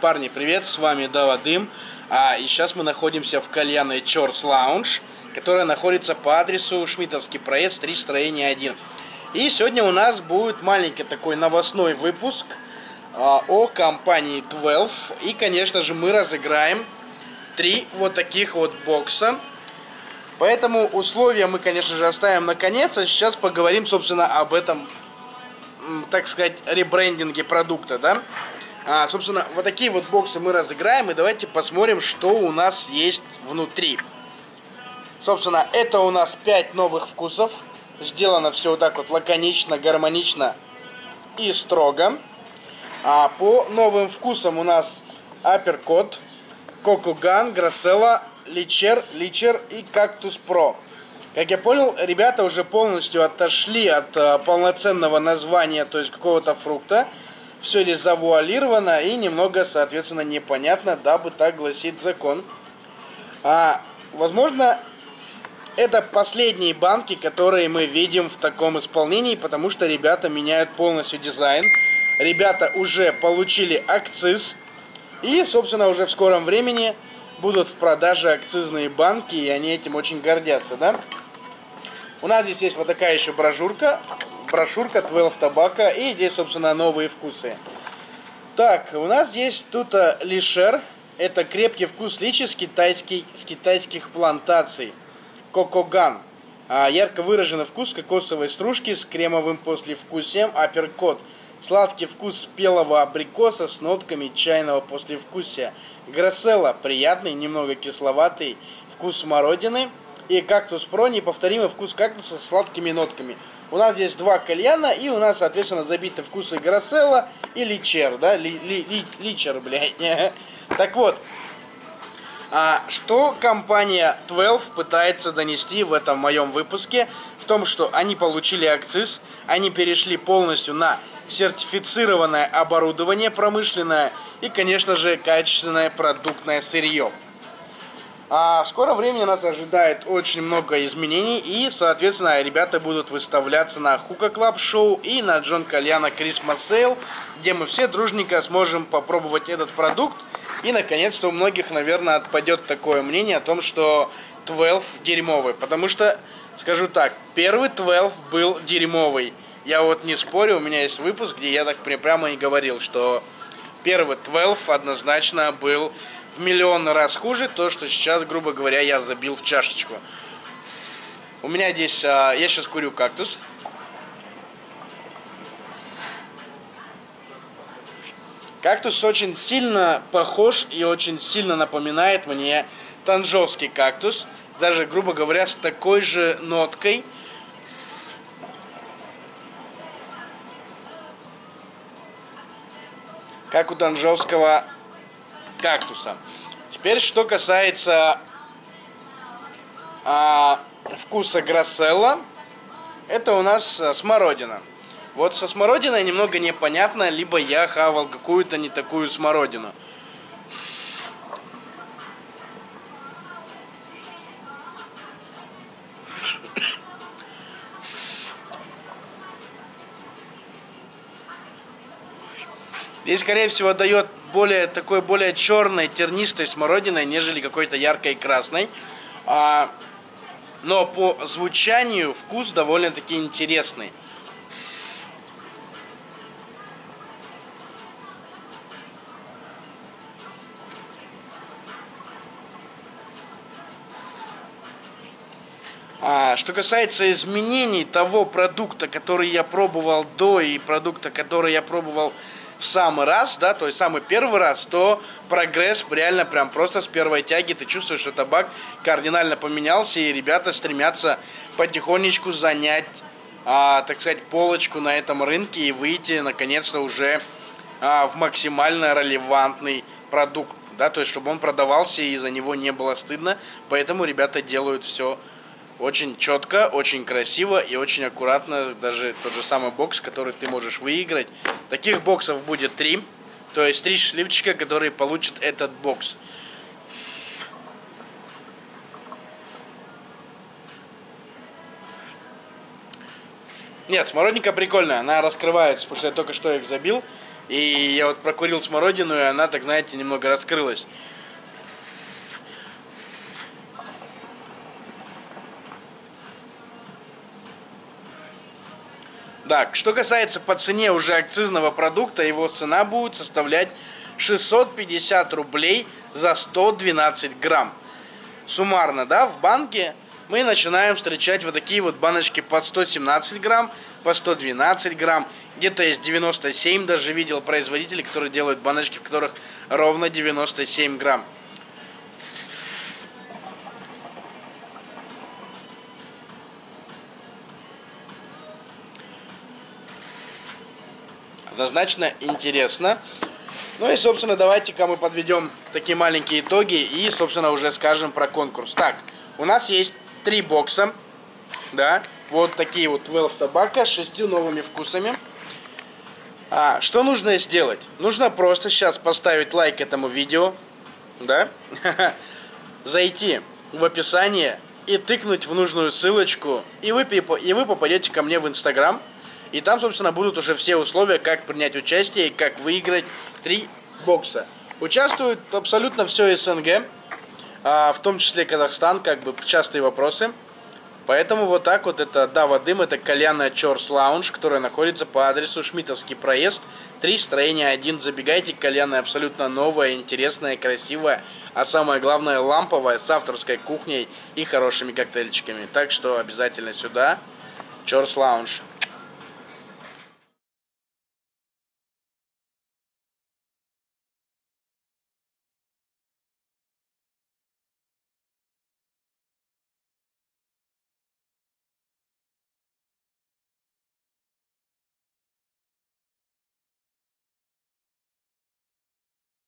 Парни, привет, с вами Дава Дым. А, и сейчас мы находимся в кальянной Чорс Лаунж, которая находится по адресу Шмитовский проезд 3, строение 1. И сегодня у нас будет маленький такой новостной выпуск а, о компании 12. И, конечно же, мы разыграем три вот таких вот бокса. Поэтому условия мы, конечно же, оставим на конец, а сейчас поговорим, собственно, об этом, так сказать, ребрендинге продукта, да? А, собственно, вот такие вот боксы мы разыграем, и давайте посмотрим, что у нас есть внутри. Собственно, это у нас 5 новых вкусов. Сделано все вот так вот лаконично, гармонично и строго. А по новым вкусам у нас Аперкот, Кокуган, Грасселла, Личер, Личер и Кактус Про. Как я понял, ребята уже полностью отошли от а, полноценного названия, то есть какого-то фрукта. Все здесь завуалировано и немного, соответственно, непонятно, дабы так гласит закон. А, возможно, это последние банки, которые мы видим в таком исполнении, потому что ребята меняют полностью дизайн. Ребята уже получили акциз. И, собственно, уже в скором времени будут в продаже акцизные банки, и они этим очень гордятся, да? У нас здесь есть вот такая еще брошюрка, брошюрка 12 табака, и здесь, собственно, новые вкусы. Так, у нас здесь тут а, лишер, это крепкий вкус личи с, китайский, с китайских плантаций. Кокоган. А, ярко выраженный вкус кокосовой стружки с кремовым послевкусием апперкот. Сладкий вкус спелого абрикоса с нотками чайного послевкусия. Грасселла – приятный, немного кисловатый вкус смородины. И кактус про – неповторимый вкус кактуса с сладкими нотками. У нас здесь два кальяна, и у нас, соответственно, забиты вкусы Грасселла и Личер, да, ли, ли, ли, Личер, блядь. Так вот, а что компания 12 пытается донести в этом моем выпуске? В том, что они получили акциз, они перешли полностью на сертифицированное оборудование промышленное и, конечно же, качественное продуктное сырье. А в скором времени нас ожидает очень много изменений и, соответственно, ребята будут выставляться на Hookah Club Show и на John Calliano Christmas Sale, где мы все дружненько сможем попробовать этот продукт. И, наконец-то, у многих, наверное, отпадет такое мнение о том, что 12 дерьмовый. Потому что, скажу так, первый 12 был дерьмовый. Я вот не спорю, у меня есть выпуск, где я так прямо и говорил, что первый 12 однозначно был в миллион раз хуже то, что сейчас, грубо говоря, я забил в чашечку. У меня здесь, а, я сейчас курю кактус. Кактус очень сильно похож и очень сильно напоминает мне танжовский кактус. Даже, грубо говоря, с такой же ноткой. Как у танжовского кактуса. Теперь, что касается а, вкуса грасселла, это у нас а, смородина. Вот со смородиной немного непонятно, либо я хавал какую-то не такую смородину. Здесь, скорее всего, дает более такой более черной, тернистой смородиной, нежели какой-то яркой красной. А, но по звучанию вкус довольно-таки интересный. А, что касается изменений того продукта, который я пробовал до и продукта, который я пробовал в самый раз, да, то есть самый первый раз, то прогресс реально прям просто с первой тяги. Ты чувствуешь, что табак кардинально поменялся, и ребята стремятся потихонечку занять, а, так сказать, полочку на этом рынке и выйти наконец-то уже а, в максимально релевантный продукт, да, то есть чтобы он продавался и за него не было стыдно, поэтому ребята делают все очень четко, очень красиво и очень аккуратно. Даже тот же самый бокс, который ты можешь выиграть. Таких боксов будет три. То есть три счастливчика, которые получат этот бокс. Нет, смородинка прикольная, она раскрывается, потому что я только что их забил. И я вот прокурил смородину, и она, так знаете, немного раскрылась. Так, что касается по цене уже акцизного продукта, его цена будет составлять 650 рублей за 112 грамм. Суммарно, да, в банке мы начинаем встречать вот такие вот баночки по 117 грамм, по 112 грамм. Где-то есть 97, даже видел производителей, которые делают баночки, в которых ровно 97 грамм. Однозначно интересно. Ну и, собственно, давайте-ка мы подведем такие маленькие итоги и, собственно, уже скажем про конкурс. Так, у нас есть три бокса, да, вот такие вот 12 табака с шестью новыми вкусами. А, что нужно сделать? Нужно просто сейчас поставить лайк этому видео, да, зайти в описание и тыкнуть в нужную ссылочку, и вы, и вы попадете ко мне в Инстаграм, и там, собственно, будут уже все условия, как принять участие и как выиграть три бокса. Участвуют абсолютно все СНГ, а, в том числе Казахстан, как бы частые вопросы. Поэтому вот так вот это Дава Дым, это кальянная Чорс Лаунж, которая находится по адресу Шмитовский проезд, 3, строение 1. Забегайте, кальянная абсолютно новая, интересная, красивая, а самое главное ламповая, с авторской кухней и хорошими коктейльчиками. Так что обязательно сюда, Чорс Лаунж.